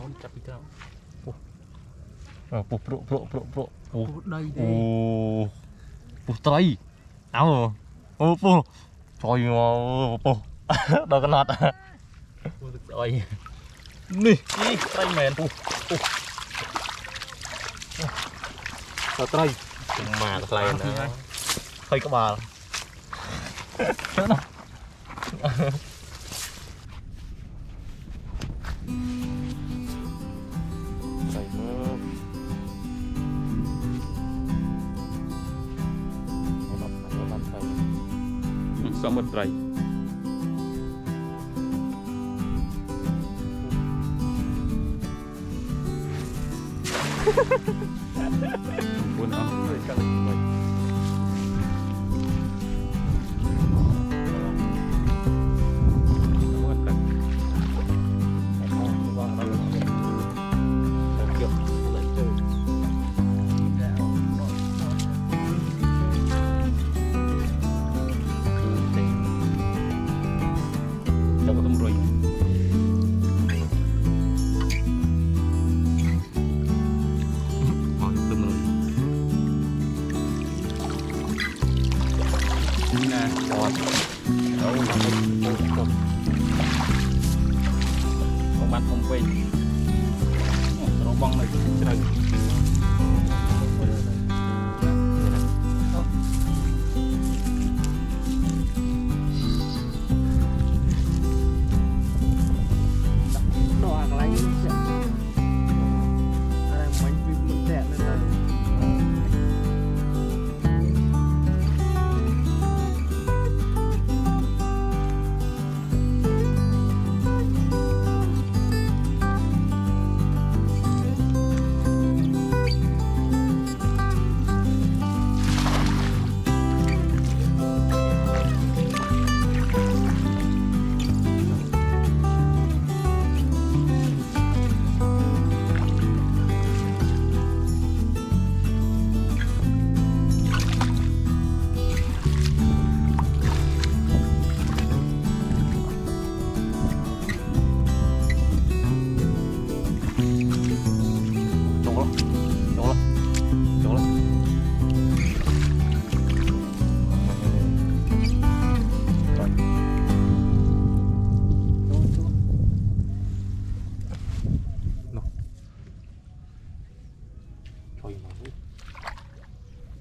អូនចាប់ពីក្រោមពុះប្រក់ប្រក់ប្រក់ប្រក់ពុះពុះដីទេអូពុះត្រីអើអូពុះ trời មកពុះដល់កណត់ពុះទឹកស្អុយនេះនេះត្រីមែនពុះពុះដល់ត្រីមកខ្លែងណាហើយក្បាលទៅណា สมุทรไตรฮ่าฮ่า បាត់ភ្នំពេញត្រង់បងនៅជ្រៅ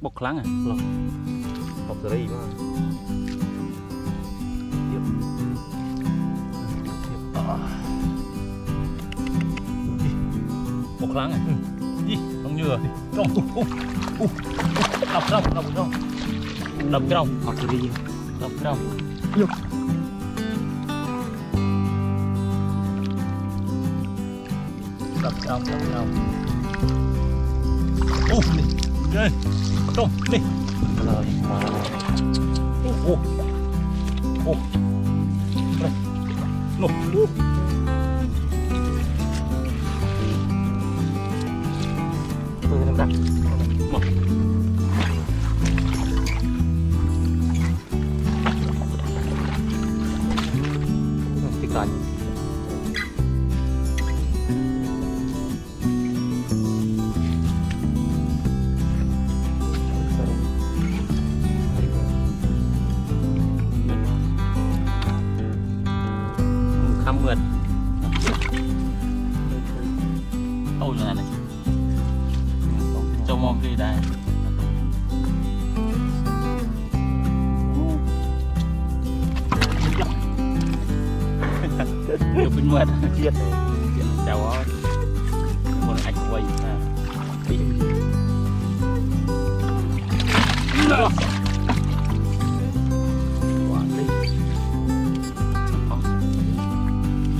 Bốc kháng à? Học từ đây. Mà. Bốc kháng à? Ý, không như rồi. Trong, Đập trong, đập trong Đập trong từ đi. Đập trong. Đập trong, đập trong đi เลยตรงนี่โอ้โหโอ้โหโอ้ปืนน้ำหนัก 150 Câu rồi này Cho mong kia đây. Được bên mệt Chuyện Chào ơi. Con ảnh quay. Đi Đi.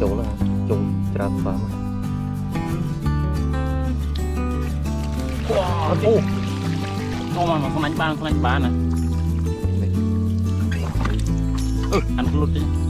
chúng là chúng trà ba mà. Wow, oh. không mà không đánh ban không đánh ban này ừ, ăn lút đi.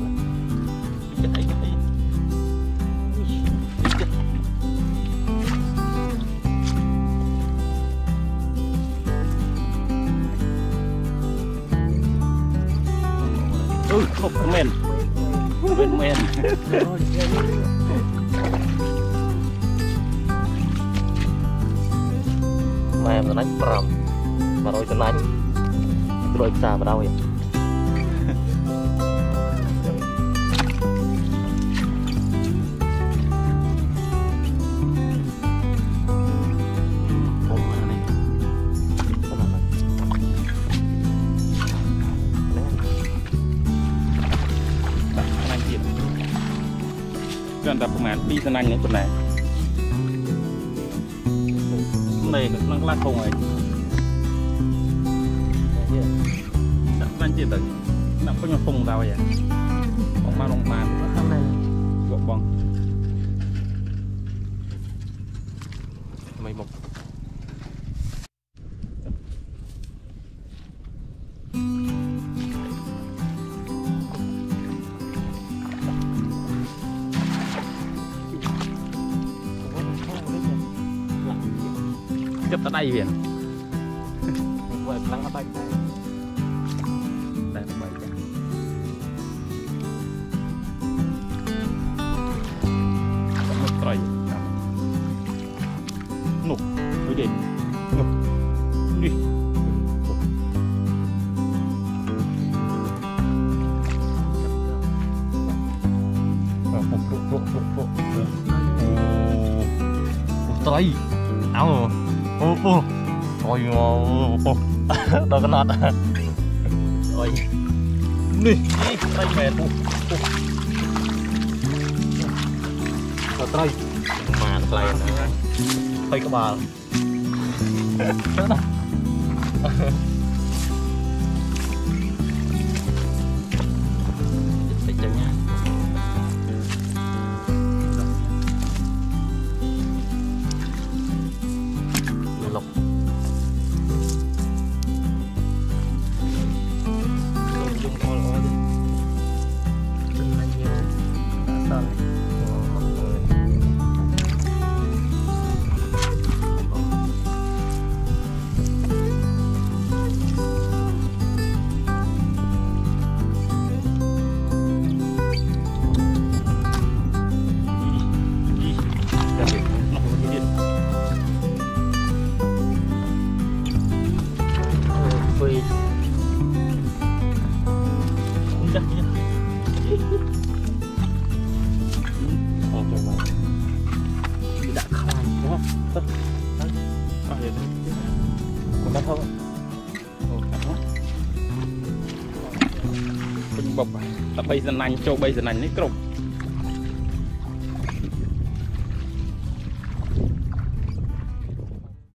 ទឹកមករត់បាត់ណា ចិត្តអីចិត្តអីចិត្តអឺ តែប្រហែល2ស្នាញ់នេះប៉ុណ្ណេះនេះក្នុងខ្លះធំហើយដាក់ស្នាញ់ទៀតទៅដាក់ពេញមកធំដល់ហើយបងបានបងបានខាងណាបបងមិនមក ចិត្តតែដៃវា វាខ្លាំងអត់ដាច់ដែរ តែបីចាមកត្រៃនោះដូចនេះនោះនេះ ពុកពុកពុកពុកពុកអូពុកត្រីអោ អូពុកអូយមកពុកដល់កណត់អុយនេះនេះត្រៃមែនពុះដល់ត្រីម៉ានខ្លាំងណាថុយក្បាល tất tất à vậy thế còn đắt không tập bây giờ nành, cho bây giờ nành lấy cổng